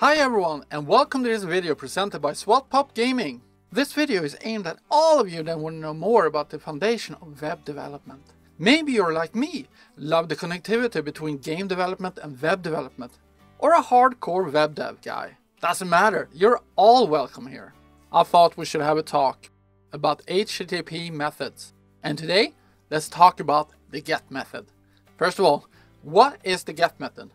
Hi everyone and welcome to this video presented by Swatpup Gaming. This video is aimed at all of you that want to know more about the foundation of web development. Maybe you're like me, love the connectivity between game development and web development, or a hardcore web dev guy. Doesn't matter, you're all welcome here. I thought we should have a talk about HTTP methods. And today, let's talk about the GET method. First of all, what is the GET method?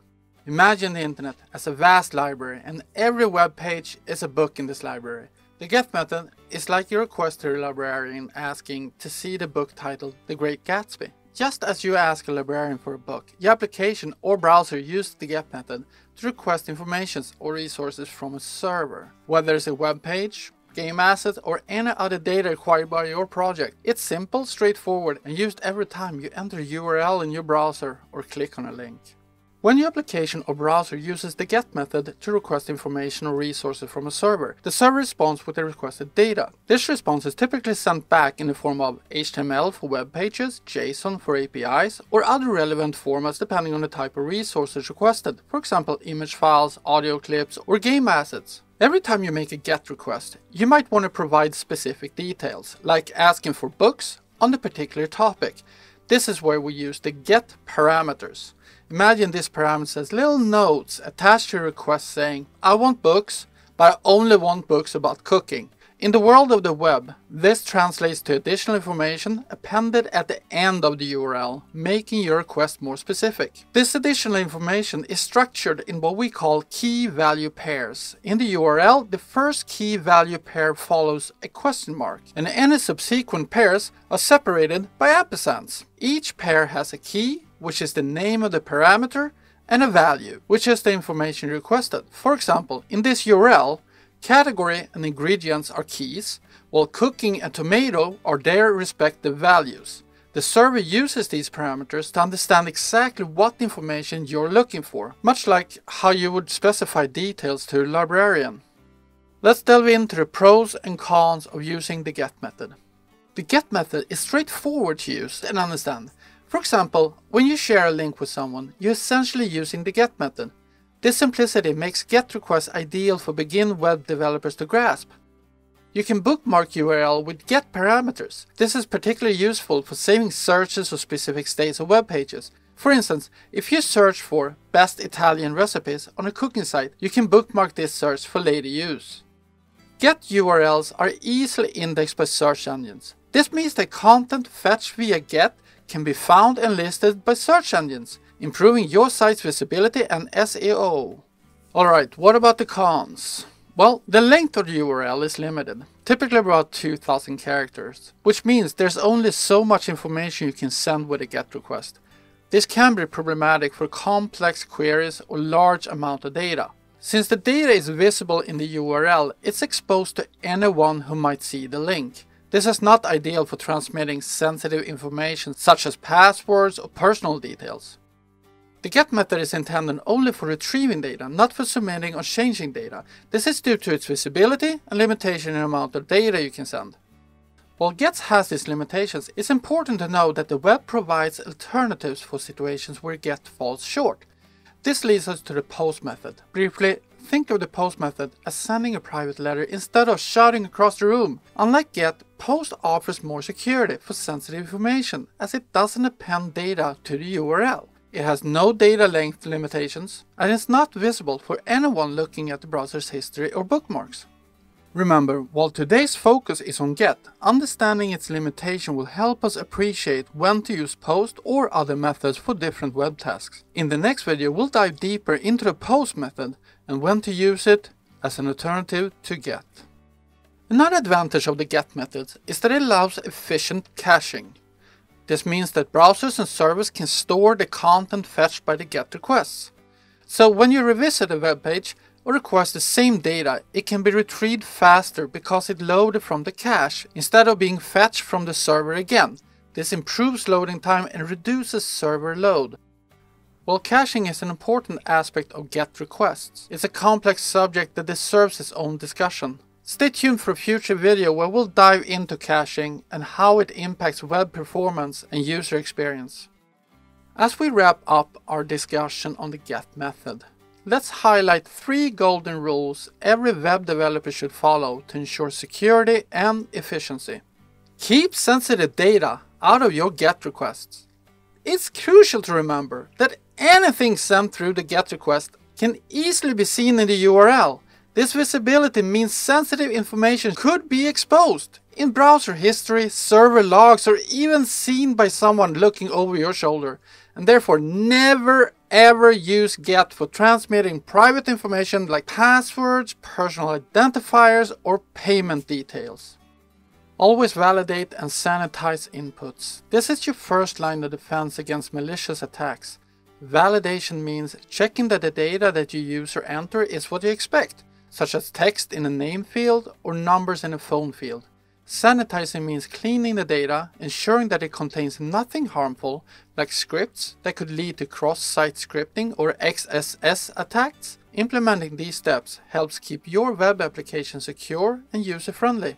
Imagine the internet as a vast library and every web page is a book in this library. The GET method is like your request to a librarian asking to see the book titled The Great Gatsby. Just as you ask a librarian for a book, your application or browser uses the GET method to request information or resources from a server. Whether it's a web page, game asset, or any other data acquired by your project. It's simple, straightforward, and used every time you enter a URL in your browser or click on a link. When your application or browser uses the GET method to request information or resources from a server, the server responds with the requested data. This response is typically sent back in the form of HTML for web pages, JSON for APIs, or other relevant formats depending on the type of resources requested, for example image files, audio clips, or game assets. Every time you make a GET request, you might want to provide specific details, like asking for books on the particular topic. This is where we use the GET parameters. Imagine this parameter as little notes attached to your request saying, I want books, but I only want books about cooking. In the world of the web, this translates to additional information appended at the end of the URL, making your request more specific. This additional information is structured in what we call key value pairs. In the URL, the first key value pair follows a question mark, and any subsequent pairs are separated by ampersands. Each pair has a key, which is the name of the parameter, and a value, which is the information requested. For example, in this URL, Category and ingredients are keys, while cooking and tomato are their respective values. The server uses these parameters to understand exactly what information you're looking for, much like how you would specify details to a librarian. Let's delve into the pros and cons of using the GET method. The GET method is straightforward to use and understand. For example, when you share a link with someone, you're essentially using the GET method. This simplicity makes GET requests ideal for begin web developers to grasp. You can bookmark URL with GET parameters. This is particularly useful for saving searches of specific states of web pages. For instance, if you search for best Italian recipes on a cooking site, you can bookmark this search for later use. GET URLs are easily indexed by search engines. This means that content fetched via GET can be found and listed by search engines, improving your site's visibility and SEO. Alright, what about the cons? Well, the length of the URL is limited, typically about 2000 characters, which means there's only so much information you can send with a GET request. This can be problematic for complex queries or large amount of data. Since the data is visible in the URL, it's exposed to anyone who might see the link. This is not ideal for transmitting sensitive information such as passwords or personal details. The GET method is intended only for retrieving data, not for submitting or changing data. This is due to its visibility and limitation in amount of data you can send. While GET has these limitations, it's important to know that the web provides alternatives for situations where GET falls short. This leads us to the POST method. Briefly, think of the POST method as sending a private letter instead of shouting across the room. Unlike GET, POST offers more security for sensitive information as it doesn't append data to the URL. It has no data length limitations and is not visible for anyone looking at the browser's history or bookmarks. Remember, while today's focus is on GET, understanding its limitation will help us appreciate when to use POST or other methods for different web tasks. In the next video, we'll dive deeper into the POST method and when to use it as an alternative to GET. Another advantage of the GET method is that it allows efficient caching. This means that browsers and servers can store the content fetched by the GET requests. So when you revisit a web page or request the same data, it can be retrieved faster because it loaded from the cache instead of being fetched from the server again. This improves loading time and reduces server load. While caching is an important aspect of GET requests, it's a complex subject that deserves its own discussion. Stay tuned for a future video where we'll dive into caching and how it impacts web performance and user experience. As we wrap up our discussion on the GET method, let's highlight three golden rules every web developer should follow to ensure security and efficiency. Keep sensitive data out of your GET requests. It's crucial to remember that anything sent through the GET request can easily be seen in the URL. This visibility means sensitive information could be exposed in browser history, server logs, or even seen by someone looking over your shoulder, and therefore never ever use GET for transmitting private information like passwords, personal identifiers, or payment details. Always validate and sanitize inputs. This is your first line of defense against malicious attacks. Validation means checking that the data that you use or enter is what you expect, such as text in a name field or numbers in a phone field. Sanitizing means cleaning the data, ensuring that it contains nothing harmful, like scripts that could lead to cross-site scripting or XSS attacks. Implementing these steps helps keep your web application secure and user-friendly.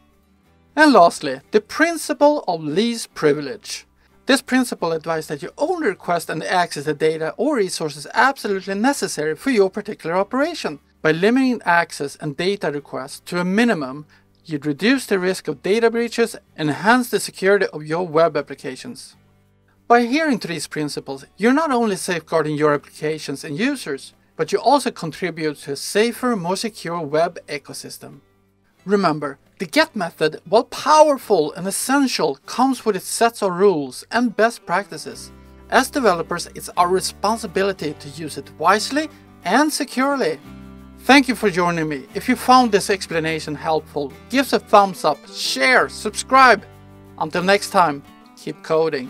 And lastly, the principle of least privilege. This principle advises that you only request and access the data or resources absolutely necessary for your particular operation. By limiting access and data requests to a minimum, you'd reduce the risk of data breaches and enhance the security of your web applications. By adhering to these principles, you're not only safeguarding your applications and users, but you also contribute to a safer, more secure web ecosystem. Remember, the GET method, while powerful and essential, comes with its sets of rules and best practices. As developers, it's our responsibility to use it wisely and securely. Thank you for joining me. If you found this explanation helpful, give us a thumbs up, share, subscribe. Until next time, keep coding.